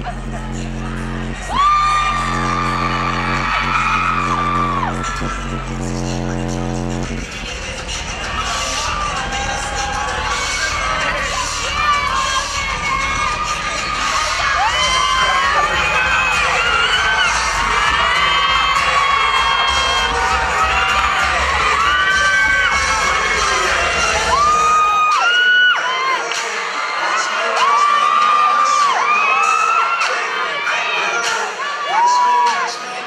Thank you. Deus.